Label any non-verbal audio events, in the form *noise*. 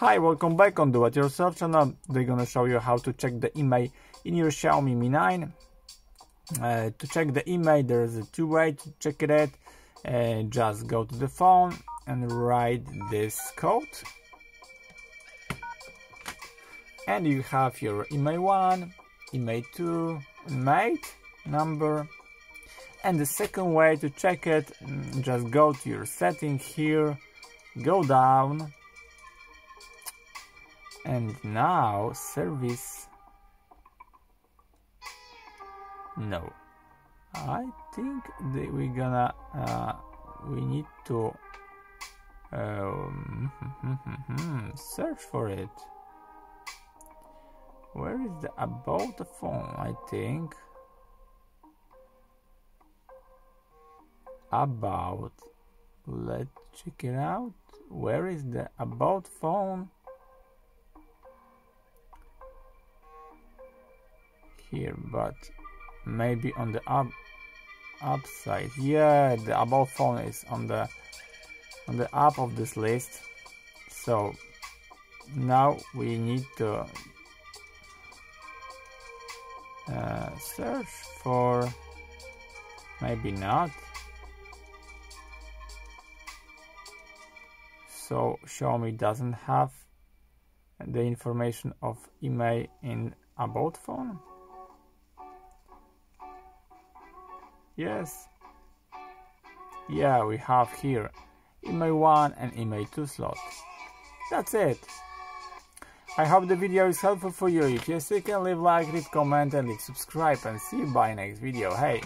Hi, welcome back on Do It Yourself channel. They're gonna show you how to check the IMEI in your Xiaomi Mi 9. Uh, to check the IMEI, there's two way to check it. Uh, just go to the phone and write this code. And you have your IMEI 1, IMEI 2, mate, number. And the second way to check it, mm, just go to your setting here, go down and now service. No. I think that we're gonna uh, we need to um, *laughs* search for it. Where is the about the phone? I think. About. Let's check it out. Where is the about phone here but maybe on the up upside. Yeah the about phone is on the on the up of this list. So now we need to uh, search for maybe not. So Xiaomi doesn't have the information of IMEI in about phone Yes. Yeah, we have here IMEI 1 and IMEI 2 slot. That's it. I hope the video is helpful for you. If yes, you can leave like, leave comment and leave subscribe and see you by next video. Hey!